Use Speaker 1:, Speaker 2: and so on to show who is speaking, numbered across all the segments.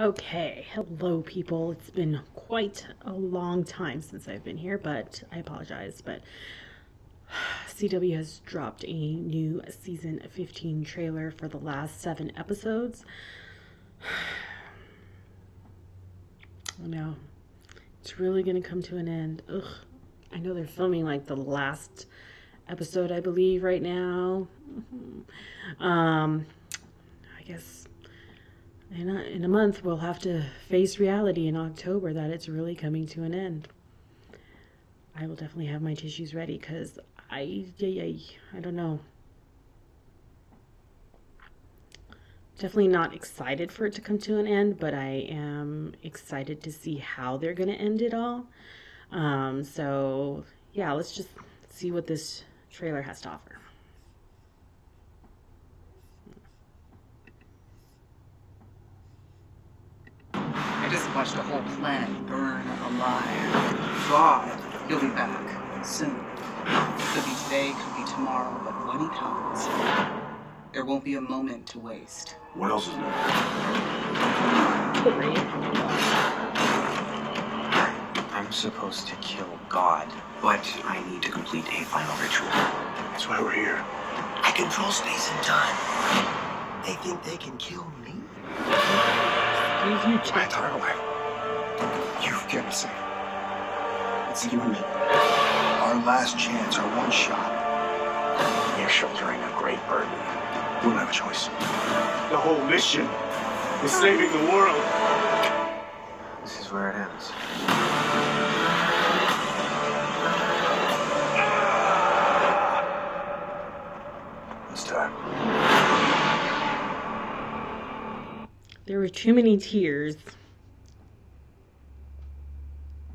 Speaker 1: Okay, hello people. It's been quite a long time since I've been here, but I apologize. But CW has dropped a new season 15 trailer for the last seven episodes. I know it's really gonna come to an end. Ugh. I know they're filming like the last episode, I believe, right now. Um, I guess in a, in a month we'll have to face reality in October that it's really coming to an end. I will definitely have my tissues ready because I, I, I, I don't know. Definitely not excited for it to come to an end, but I am excited to see how they're going to end it all. Um, so, yeah, let's just see what this trailer has to offer.
Speaker 2: I the whole planet burn alive. God, he'll be back soon. Could be today, could be tomorrow, but when he comes, there won't be a moment to waste.
Speaker 3: What else is new?
Speaker 4: I'm supposed to kill God.
Speaker 3: But I need to complete a final ritual. That's why we're here. I control space and time. They think they can kill me?
Speaker 1: Excuse you,
Speaker 3: My entire life. You've given us it. It's you and me. Our last chance, our one shot. You're shouldering a great burden. We don't have a choice. The whole mission is saving the world.
Speaker 4: This is where it ends.
Speaker 3: This time.
Speaker 1: There were too many tears.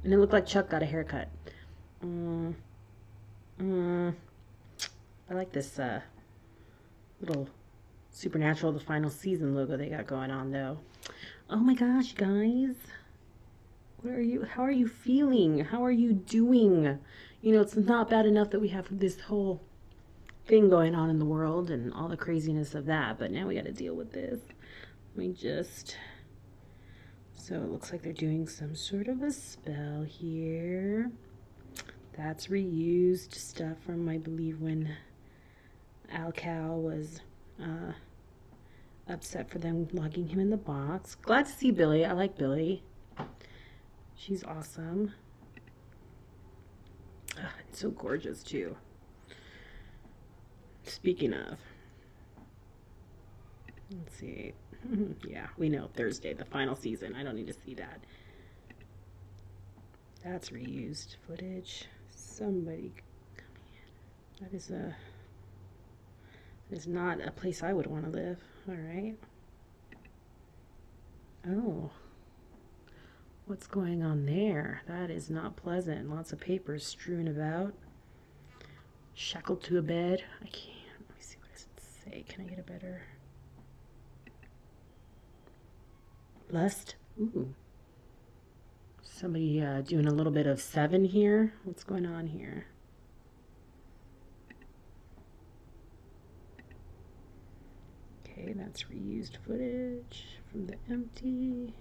Speaker 1: And it looked like Chuck got a haircut. Mm, mm, I like this uh, little Supernatural, the final season logo they got going on, though. Oh my gosh, guys. What are you, how are you feeling? How are you doing? You know, it's not bad enough that we have this whole thing going on in the world and all the craziness of that, but now we got to deal with this. Let me just. So it looks like they're doing some sort of a spell here. That's reused stuff from, I believe, when Alcal was uh, upset for them logging him in the box. Glad to see Billie. I like Billie. She's awesome. Ugh, and so gorgeous, too. Speaking of, let's see. yeah, we know Thursday, the final season. I don't need to see that. That's reused footage. Somebody in. That is a. That is not a place I would want to live. All right. Oh. What's going on there? That is not pleasant. Lots of papers strewn about. Shackled to a bed. I can't. Let me see. What does it say? Can I get a better. Lust. Ooh. Somebody uh, doing a little bit of seven here. What's going on here? Okay, that's reused footage from the empty.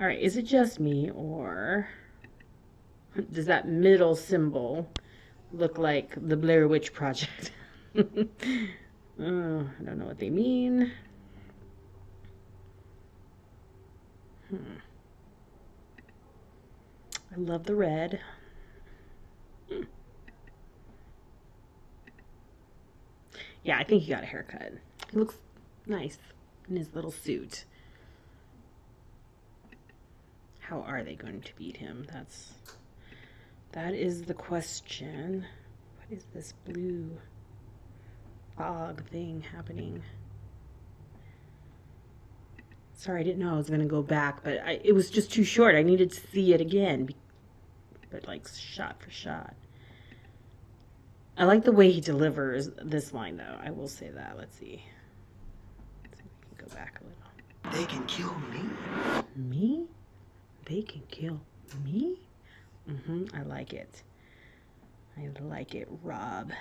Speaker 1: All right, is it just me or does that middle symbol look like the Blair Witch Project? oh, I don't know what they mean. Hmm. I love the red. Hmm. Yeah, I think he got a haircut. He looks nice in his little suit. How are they going to beat him? That's that is the question. What is this blue fog thing happening? Sorry, I didn't know I was going to go back, but I, it was just too short. I needed to see it again, but like shot for shot. I like the way he delivers this line, though. I will say that. Let's see. Let's see if we can go back a little.
Speaker 3: They can kill me?
Speaker 1: Me? They can kill me? Mm-hmm. I like it. I like it, Rob.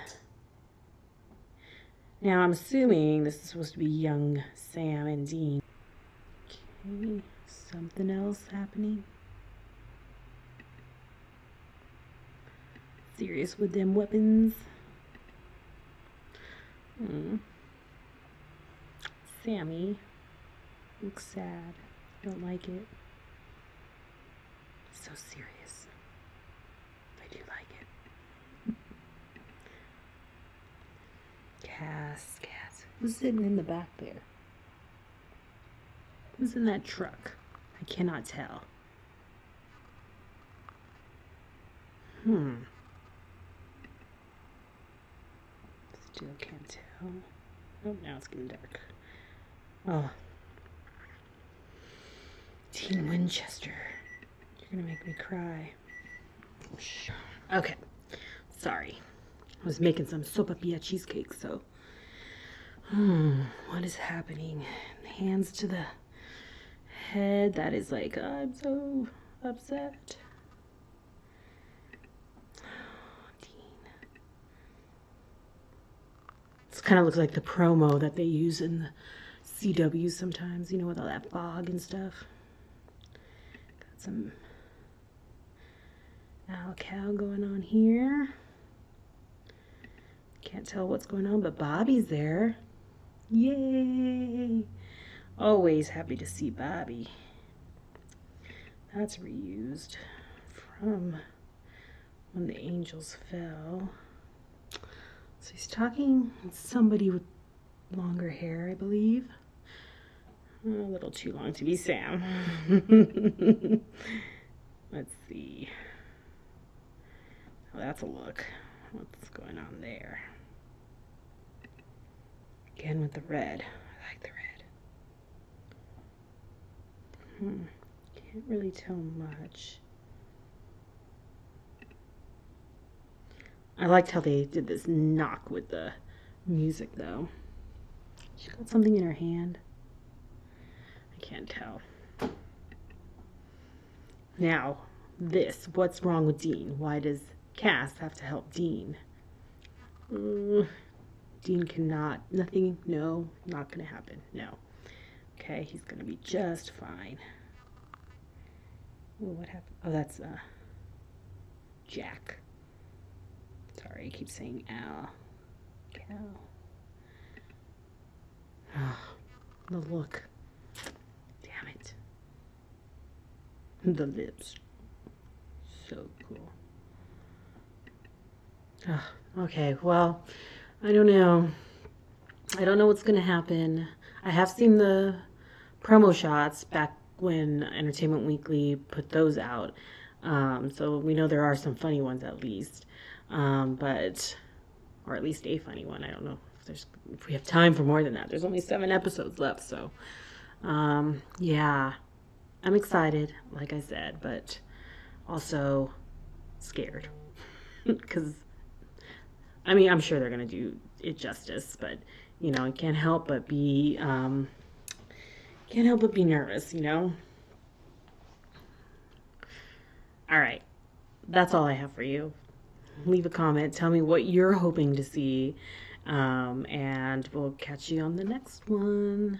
Speaker 1: Now, I'm assuming this is supposed to be young Sam and Dean. Okay, something else happening. Serious with them weapons. Hmm. Sammy looks sad. Don't like it. So serious. I do like it. Cass, Cass. Who's sitting in the back there? Who's in that truck? I cannot tell. Hmm. Still can't tell. Oh, now it's getting dark. Oh. Dean Winchester. You're gonna make me cry. Okay. Sorry. I was making some sopapilla cheesecake, so. Hmm. What is happening? Hands to the head. That is like, I'm so upset. This kind of looks like the promo that they use in the CW sometimes, you know, with all that fog and stuff. Got some Al Cow going on here. Can't tell what's going on, but Bobby's there. Yay! Always happy to see Bobby. That's reused from when the angels fell. So he's talking somebody with longer hair, I believe. A little too long to be Sam. Let's see. Oh, that's a look. What's going on there? Again with the red. I like the red. Hmm. Can't really tell much. I liked how they did this knock with the music though. She got something in her hand. I can't tell. Now, this. What's wrong with Dean? Why does Cass have to help Dean? Uh, Dean cannot. Nothing. No, not going to happen. No. Okay, he's going to be just fine. Ooh, what happened? Oh, that's uh, Jack. Sorry, I keep saying Al. Cow. Oh, the look. Damn it. The lips. So cool. Oh, okay, well, I don't know. I don't know what's going to happen. I have seen the promo shots back when Entertainment Weekly put those out. Um, so we know there are some funny ones at least. Um, but, or at least a funny one. I don't know if there's, if we have time for more than that. There's only seven episodes left. So, um, yeah, I'm excited, like I said, but also scared because I mean, I'm sure they're to do it justice, but you know, I can't help but be, um, can't help but be nervous, you know? All right. That's all I have for you. Leave a comment. Tell me what you're hoping to see. Um, and we'll catch you on the next one.